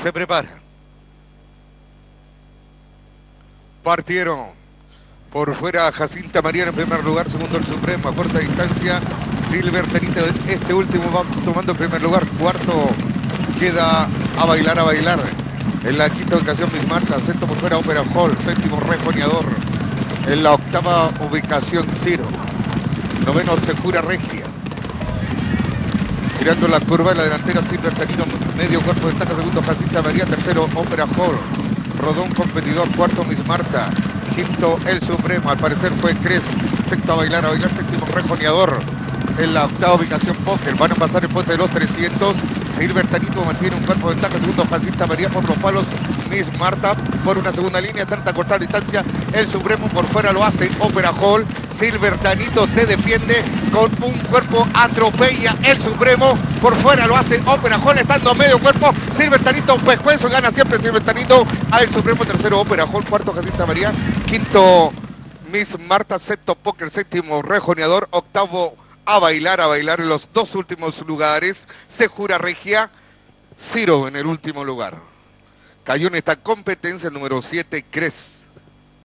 Se prepara. Partieron por fuera Jacinta María en primer lugar, segundo el Supremo, a corta distancia. Silver Tenito, este último va tomando el primer lugar. Cuarto queda a bailar, a bailar. En la quinta ubicación Miss Marta, sexto por fuera Opera Hall, séptimo Rejoneador. En la octava ubicación Ciro. Noveno Secura Regia. Girando la curva la delantera Silver Tenino, medio cuerpo de destaca, segundo Jacinta María, tercero Opera Hall. Rodón competidor, cuarto Miss Marta, quinto El Supremo, al parecer fue Cres, sexto a bailar, a bailar, séptimo Rejoneador. En la octava ubicación Póker, van a pasar el puente de los 300. Silver Tanito mantiene un cuerpo de ventaja, segundo Jacinta María por los palos. Miss Marta por una segunda línea, trata de cortar distancia. El Supremo por fuera lo hace Opera Hall. Silver Tanito se defiende con un cuerpo, atropella el Supremo. Por fuera lo hace Opera Hall, estando a medio cuerpo. Silver Tanito pescuezo, gana siempre Silver Tanito. A el Supremo, tercero Opera Hall, cuarto Jacinta María, quinto Miss Marta, sexto Póker, séptimo Rejoneador, octavo a bailar, a bailar en los dos últimos lugares. Se jura regia, Ciro en el último lugar. Cayó en esta competencia el número 7, Cres.